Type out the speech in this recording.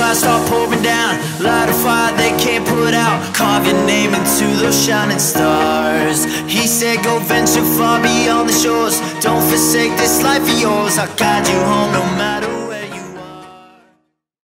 thunderclouds start pouring down. Light a fire they can't put out. Carve your name into those shining stars. He said go venture far beyond the shores. Don't forsake this life of yours. I'll guide you home no matter